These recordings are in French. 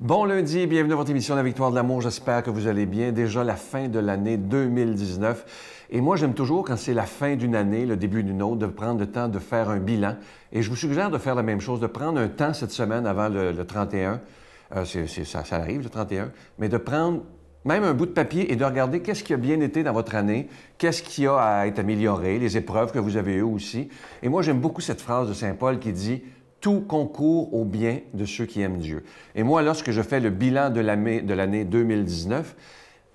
Bon lundi, bienvenue à votre émission La Victoire de l'amour. J'espère que vous allez bien. Déjà la fin de l'année 2019. Et moi, j'aime toujours, quand c'est la fin d'une année, le début d'une autre, de prendre le temps de faire un bilan. Et je vous suggère de faire la même chose, de prendre un temps cette semaine avant le, le 31. Euh, ça, ça arrive, le 31. Mais de prendre même un bout de papier et de regarder qu'est-ce qui a bien été dans votre année, qu'est-ce qui a à être amélioré, les épreuves que vous avez eues aussi. Et moi, j'aime beaucoup cette phrase de Saint Paul qui dit tout concourt au bien de ceux qui aiment Dieu. Et moi, lorsque je fais le bilan de l'année de l'année 2019,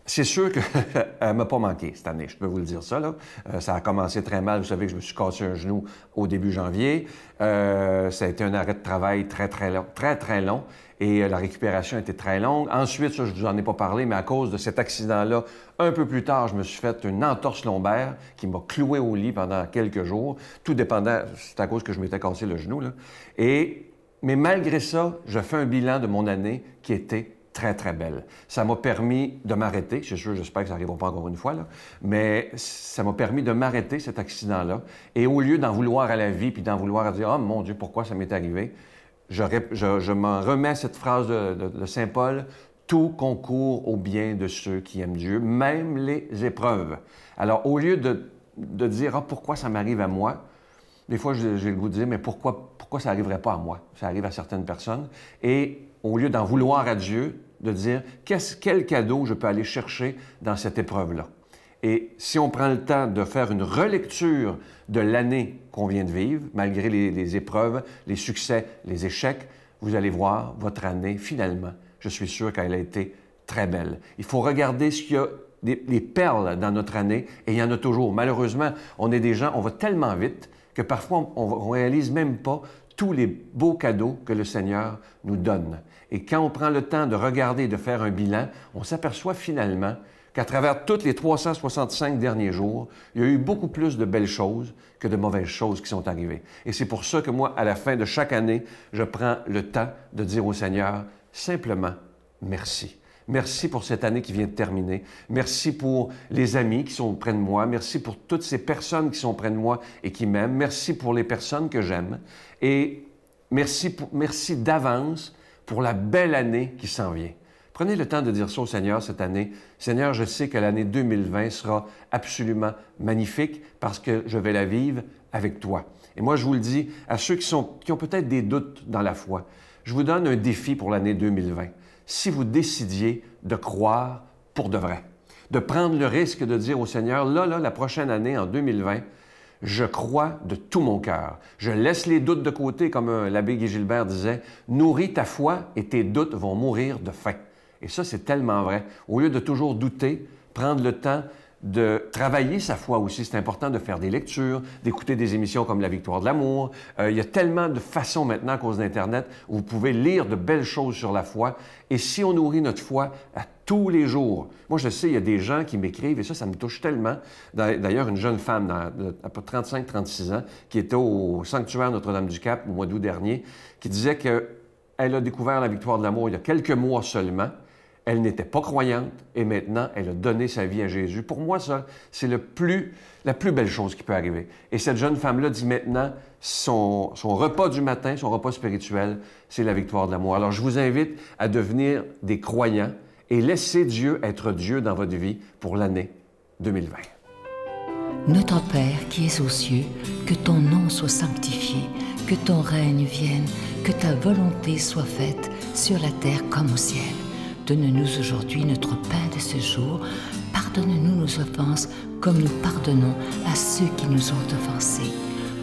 c'est sûr qu'elle m'a pas manqué cette année, je peux vous le dire ça. Euh, ça a commencé très mal. Vous savez que je me suis cassé un genou au début janvier. Euh, ça a été un arrêt de travail très, très long, très, très long. Et euh, la récupération été très longue. Ensuite, je vous en ai pas parlé, mais à cause de cet accident-là, un peu plus tard, je me suis fait une entorse lombaire qui m'a cloué au lit pendant quelques jours. Tout dépendant, c'est à cause que je m'étais cassé le genou. Et, mais malgré ça, je fais un bilan de mon année qui était très, très belle. Ça m'a permis de m'arrêter. C'est sûr, j'espère que ça n'arrivera pas encore une fois, là. mais ça m'a permis de m'arrêter, cet accident-là. Et au lieu d'en vouloir à la vie, puis d'en vouloir à dire, oh mon Dieu, pourquoi ça m'est arrivé, je, je- je m'en remets à cette phrase de, Saint Paul, tout concourt au bien de ceux qui aiment Dieu, même les épreuves. Alors, au lieu de, de dire, ah, pourquoi ça m'arrive à moi, des fois, j'ai le goût de dire, mais pourquoi, pourquoi ça n'arriverait pas à moi? Ça arrive à certaines personnes. Et au lieu d'en vouloir à Dieu, de dire, quel cadeau je peux aller chercher dans cette épreuve-là? Et si on prend le temps de faire une relecture de l'année qu'on vient de vivre, malgré les, épreuves, les succès, les échecs, vous allez voir votre année, finalement, je suis sûr qu'elle a été très belle. Il faut regarder ce qu'il y a des perles dans notre année, et il y en a toujours. Malheureusement, on est des gens, on va tellement vite que parfois, on ne réalise même pas tous les beaux cadeaux que le Seigneur nous donne. Et quand on prend le temps de regarder, de faire un bilan, on s'aperçoit finalement qu'à travers tous les 365 derniers jours, il y a eu beaucoup plus de belles choses que de mauvaises choses qui sont arrivées. Et c'est pour ça que moi, à la fin de chaque année, je prends le temps de dire au Seigneur simplement merci. Merci pour cette année qui vient de terminer. Merci pour les amis qui sont près de moi. Merci pour toutes ces personnes qui sont près de moi et qui m'aiment. Merci pour les personnes que j'aime. Et merci, merci d'avance pour la belle année qui s'en vient. Prenez le temps de dire ça au Seigneur cette année. Seigneur, je sais que l'année 2020 sera absolument magnifique parce que je vais la vivre avec toi. Et moi, je vous le dis à ceux qui, sont, qui ont peut-être des doutes dans la foi, je vous donne un défi pour l'année 2020. Si vous décidiez de croire pour de vrai, de prendre le risque de dire au Seigneur, là, là, la prochaine année, en 2020, je crois de tout mon cœur. Je laisse les doutes de côté, comme euh, l'abbé Guy Gilbert disait, nourris ta foi et tes doutes vont mourir de faim. Et ça, c'est tellement vrai. Au lieu de toujours douter, prendre le temps de travailler sa foi aussi. C'est important de faire des lectures, d'écouter des émissions comme La Victoire de l'amour. Euh, il y a tellement de façons maintenant à cause d'Internet où vous pouvez lire de belles choses sur la foi. Et si on nourrit notre foi à tous les jours, moi je sais, il y a des gens qui m'écrivent, et ça, ça me touche tellement. D'a- D'ailleurs, une jeune femme à peu près 35-36 ans qui était au sanctuaire Notre-Dame-du-Cap au mois d'août dernier, qui disait qu'elle a découvert la victoire de l'amour il y a quelques mois seulement. Elle n'était pas croyante et maintenant elle a donné sa vie à Jésus. Pour moi, ça, c'est plus, la plus belle chose qui peut arriver. Et cette jeune femme-là dit maintenant, son, repas du matin, son repas spirituel, c'est la victoire de l'amour. Alors je vous invite à devenir des croyants et laisser Dieu être Dieu dans votre vie pour l'année 2020. Notre Père qui es aux cieux, que ton nom soit sanctifié, que ton règne vienne, que ta volonté soit faite sur la terre comme au ciel. Donne-nous aujourd'hui notre pain de ce jour. Pardonne-nous nos offenses comme nous pardonnons à ceux qui nous ont offensés.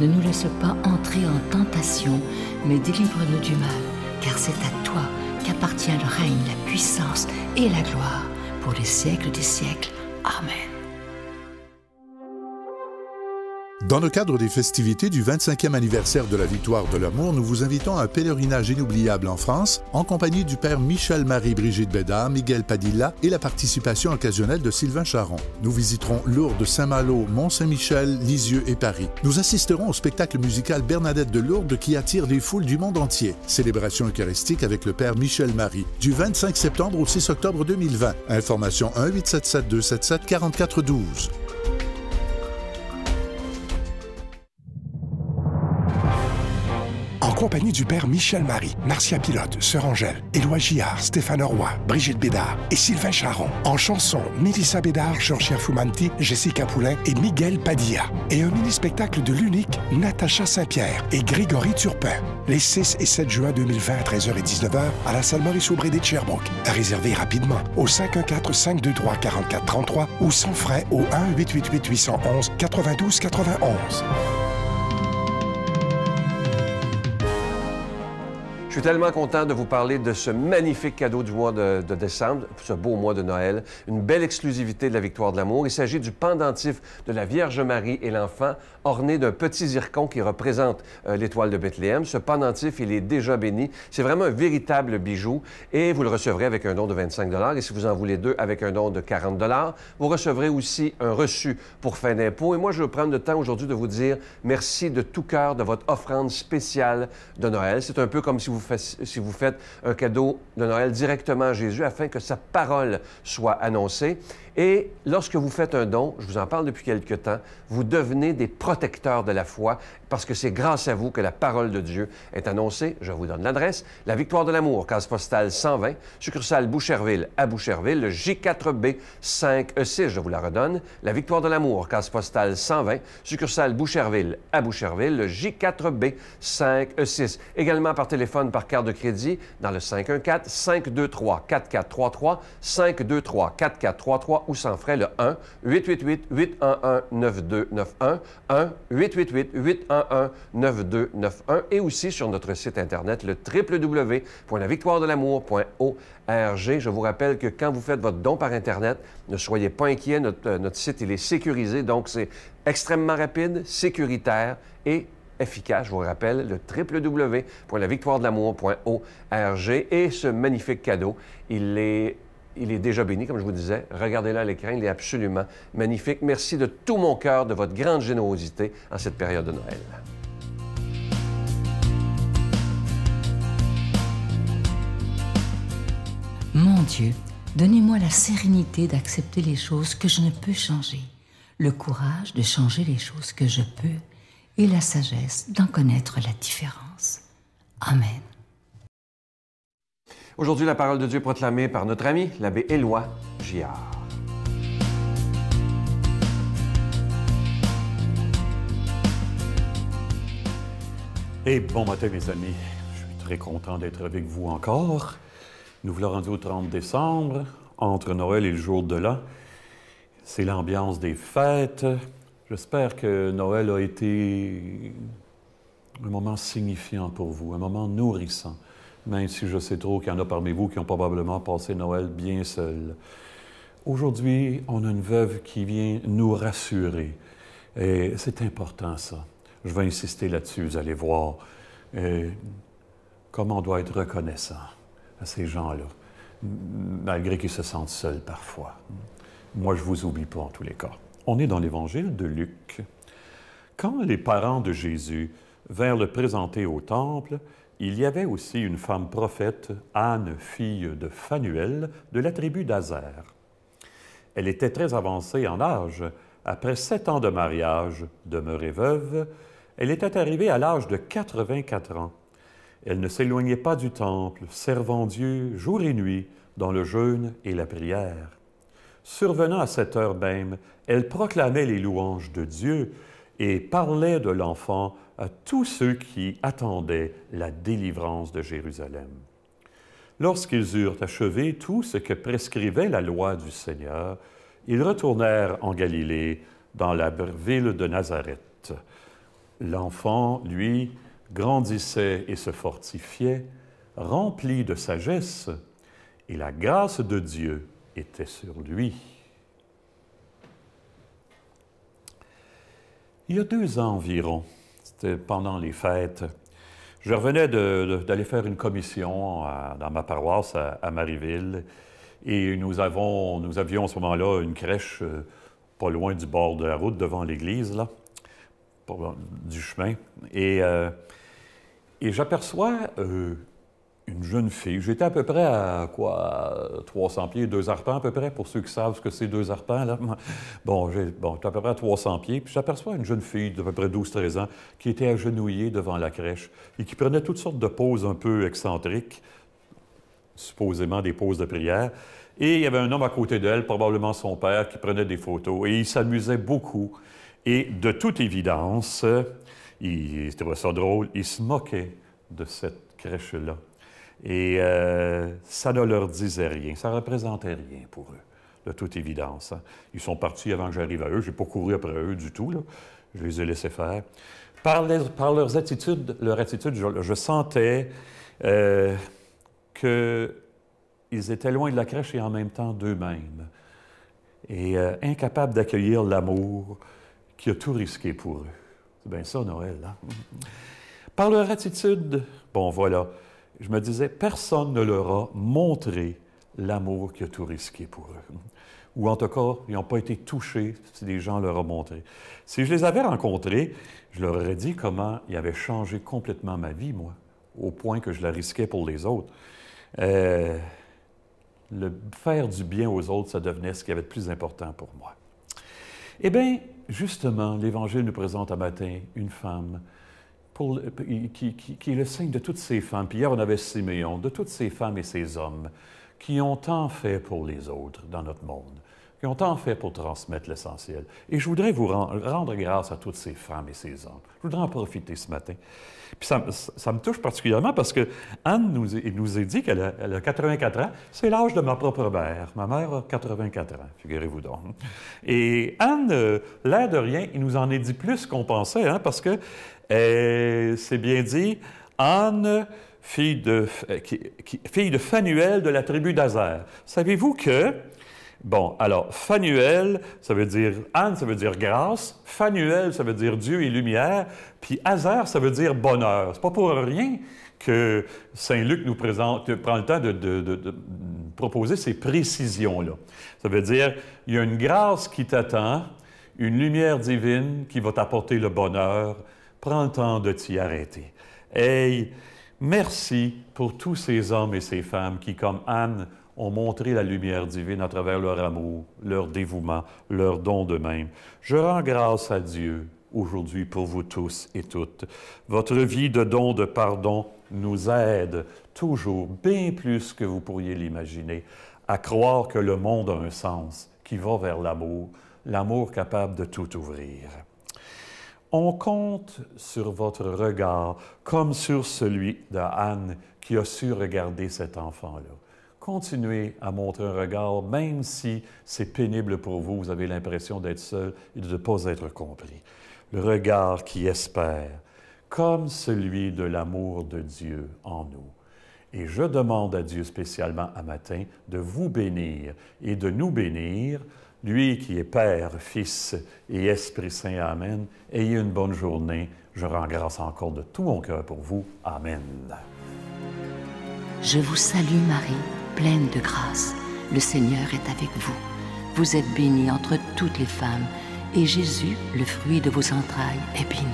Ne nous laisse pas entrer en tentation, mais délivre-nous du mal, car c'est à toi qu'appartient le règne, la puissance et la gloire pour les siècles des siècles. Amen. Dans le cadre des festivités du 25e anniversaire de la victoire de l'amour, nous vous invitons à un pèlerinage inoubliable en France en compagnie du père Michel-Marie-Brigitte Bédard, Miguel Padilla et la participation occasionnelle de Sylvain Charon. Nous visiterons Lourdes, Saint-Malo, Mont-Saint-Michel, Lisieux et Paris. Nous assisterons au spectacle musical Bernadette de Lourdes qui attire des foules du monde entier. Célébration eucharistique avec le père Michel-Marie du 25 septembre au 6 octobre 2020. Information 1 877 277 4412. Compagnie du père Michel Marie, Marcia Pilote, Sœur Angèle, Éloi Gillard, Stéphane Roy, Brigitte Bédard et Sylvain Charon. En chanson, Mélissa Bédard, Georgia Fumanti, Jessica Poulain et Miguel Padilla. Et un mini-spectacle de l'unique Natacha Saint-Pierre et Grégory Turpin. Les 6 et 7 juin 2020 à 13h et 19h à la salle Maurice Aubry des Sherbrooke. À réserver rapidement au 514-523-4433 ou sans frais au 1-888-811-9291. Suis tellement content de vous parler de ce magnifique cadeau du mois de, de décembre, ce beau mois de Noël, une belle exclusivité de la victoire de l'amour. Il s'agit du pendentif de la Vierge Marie et l'enfant, orné d'un petit zircon qui représente euh, l'étoile de Bethléem. Ce pendentif, il est déjà béni. C'est vraiment un véritable bijou et vous le recevrez avec un don de 25 Et si vous en voulez deux, avec un don de 40 Vous recevrez aussi un reçu pour fin d'impôt. Et moi, je veux prendre le temps aujourd'hui de vous dire merci de tout cœur de votre offrande spéciale de Noël. C'est un peu comme si vous si vous faites un cadeau de Noël directement à Jésus afin que sa parole soit annoncée. Et lorsque vous faites un don, je vous en parle depuis quelque temps, vous devenez des protecteurs de la foi parce que c'est grâce à vous que la parole de Dieu est annoncée. Je vous donne l'adresse. La Victoire de l'amour, case postale 120, succursale Boucherville à Boucherville, le J4B 5E6, je vous la redonne. La Victoire de l'amour, case postale 120, succursale Boucherville à Boucherville, le J4B 5E6. Également par téléphone, par carte de crédit, dans le 514-523-4433, 523-4433 ou sans frais le 1 888 811 9291 1 888 811 9291 et aussi sur notre site internet le www.lavictoiredelamour.org. Je vous rappelle que quand vous faites votre don par internet, ne soyez pas inquiets, notre, euh, notre site il est sécurisé donc c'est extrêmement rapide, sécuritaire et efficace. Je vous rappelle le www.lavictoiredelamour.org et ce magnifique cadeau, il est il est déjà béni, comme je vous disais. Regardez-le à l'écran, il est absolument magnifique. Merci de tout mon cœur de votre grande générosité en cette période de Noël. Mon Dieu, donnez-moi la sérénité d'accepter les choses que je ne peux changer, le courage de changer les choses que je peux et la sagesse d'en connaître la différence. Amen. Aujourd'hui, la parole de Dieu proclamée par notre ami, l'abbé Éloi Giard. Et bon matin, mes amis. Je suis très content d'être avec vous encore. Nous voulons rendu au 30 décembre, entre Noël et le jour de l'an. C'est l'ambiance des fêtes. J'espère que Noël a été un moment signifiant pour vous, un moment nourrissant même si je sais trop qu'il y en a parmi vous qui ont probablement passé Noël bien seuls. Aujourd'hui, on a une veuve qui vient nous rassurer. Et c'est important, ça. Je vais insister là-dessus, vous allez voir comment on doit être reconnaissant à ces gens-là, malgré qu'ils se sentent seuls parfois. Moi, je ne vous oublie pas en tous les cas. On est dans l'évangile de Luc. Quand les parents de Jésus vinrent le présenter au temple, il y avait aussi une femme prophète, Anne, fille de Phanuel, de la tribu d'Azer. Elle était très avancée en âge. Après sept ans de mariage, demeurée veuve, elle était arrivée à l'âge de 84 ans. Elle ne s'éloignait pas du temple, servant Dieu jour et nuit dans le jeûne et la prière. Survenant à cette heure même, elle proclamait les louanges de Dieu et parlait de l'enfant à tous ceux qui attendaient la délivrance de Jérusalem. Lorsqu'ils eurent achevé tout ce que prescrivait la loi du Seigneur, ils retournèrent en Galilée, dans la ville de Nazareth. L'enfant, lui, grandissait et se fortifiait, rempli de sagesse, et la grâce de Dieu était sur lui. Il y a deux ans environ, c'était pendant les fêtes, je revenais d'aller faire une commission dans ma paroisse à, à Marieville et nous, avons, nous avions à ce moment-là une crèche euh, pas loin du bord de la route, devant l'église, là, du chemin. Et, euh, j'aperçois euh, une jeune fille. J'étais à peu près à quoi 300 pieds, deux arpents à peu près, pour ceux qui savent ce que c'est deux arpents. Là. Bon, j'ai, bon, j'étais à peu près à 300 pieds. Puis j'aperçois une jeune fille d'à peu près 12-13 ans qui était agenouillée devant la crèche et qui prenait toutes sortes de poses un peu excentriques, supposément des poses de prière. Et il y avait un homme à côté d'elle, probablement son père, qui prenait des photos. Et il s'amusait beaucoup. Et de toute évidence, il, trouvait ça drôle, il se moquait de cette crèche-là. Et euh, ça ne leur disait rien, ça ne représentait rien pour eux, de toute évidence. Hein. Ils sont partis avant que j'arrive à eux, je n'ai pas couru après eux du tout, je les ai laissés faire. Par, leurs attitudes, leur attitude, je, sentais euh, que ils étaient loin de la crèche et en même temps d'eux-mêmes, et euh, incapables d'accueillir l'amour qui a tout risqué pour eux. C'est bien ça, Noël. Hein? Par leur attitude, bon voilà, je me disais, personne ne leur a montré l'amour qui a tout risqué pour eux. Ou en tout cas, ils n'ont pas été touchés si des gens leur ont montré. Si je les avais rencontrés, je leur aurais dit comment ils avaient changé complètement ma vie, moi, au point que je la risquais pour les autres. Euh, le faire du bien aux autres, ça devenait ce qui avait de plus important pour moi. Eh bien, justement, l'Évangile nous présente un matin une femme qui, est le signe de toutes ces femmes. Puis hier, on avait Siméon, de toutes ces femmes et ces hommes qui ont tant fait pour les autres dans notre monde, qui ont tant fait pour transmettre l'essentiel. Et je voudrais vous rendre grâce à toutes ces femmes et ces hommes. Je voudrais en profiter ce matin. Puis ça, me touche particulièrement parce que Anne nous, nous a dit qu'elle a, 84 ans. C'est l'âge de ma propre mère. Ma mère a 84 ans, figurez-vous donc. Et Anne, euh, l'air de rien, il nous en est dit plus qu'on pensait, hein, parce que euh, c'est bien dit, Anne, fille de, euh, fille de Fanuel de la tribu d'Azer. Savez-vous que Bon, alors, Fanuel, ça veut dire Anne, ça veut dire grâce. Fanuel, ça veut dire Dieu et lumière. Puis Hazer, ça veut dire bonheur. C'est pas pour rien que Saint Luc nous présente, prend le temps de, proposer ces précisions-là. Ça veut dire, il y a une grâce qui t'attend, une lumière divine qui va t'apporter le bonheur. Prends le temps de t'y arrêter. Hey, merci pour tous ces hommes et ces femmes qui, comme Anne, ont montré la lumière divine à travers leur amour, leur dévouement, leur don d'eux-mêmes. Je rends grâce à Dieu aujourd'hui pour vous tous et toutes. Votre vie de don de pardon nous aide toujours, bien plus que vous pourriez l'imaginer, à croire que le monde a un sens qui va vers l'amour, l'amour capable de tout ouvrir. On compte sur votre regard comme sur celui de Anne qui a su regarder cet enfant-là continuez à montrer un regard, même si c'est pénible pour vous, vous avez l'impression d'être seul et de ne pas être compris. Le regard qui espère, comme celui de l'amour de Dieu en nous. Et je demande à Dieu spécialement à matin de vous bénir et de nous bénir, lui qui est Père, Fils et Esprit Saint. Amen. Ayez une bonne journée. Je rends grâce encore de tout mon cœur pour vous. Amen. Je vous salue Marie pleine de grâce. Le Seigneur est avec vous. Vous êtes bénie entre toutes les femmes, et Jésus, le fruit de vos entrailles, est béni.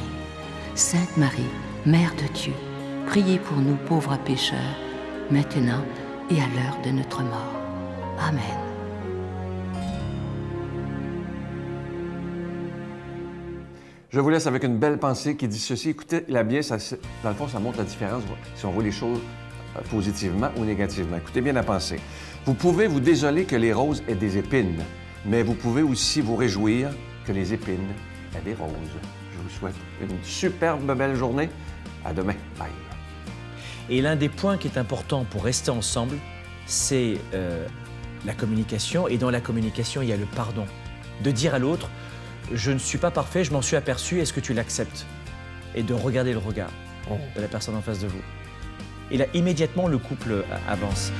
Sainte Marie, Mère de Dieu, priez pour nous pauvres pécheurs, maintenant et à l'heure de notre mort. Amen. Je vous laisse avec une belle pensée qui dit ceci. Écoutez, la bien, dans le fond, ça montre la différence si on voit les choses positivement ou négativement. Écoutez bien la pensée. Vous pouvez vous désoler que les roses aient des épines, mais vous pouvez aussi vous réjouir que les épines aient des roses. Je vous souhaite une superbe belle journée. À demain. Bye. Et l'un des points qui est important pour rester ensemble, c'est euh, la communication. Et dans la communication, il y a le pardon. De dire à l'autre, je ne suis pas parfait, je m'en suis aperçu, est-ce que tu l'acceptes? Et de regarder le regard de la personne en face de vous. Et là, immédiatement, le couple avance.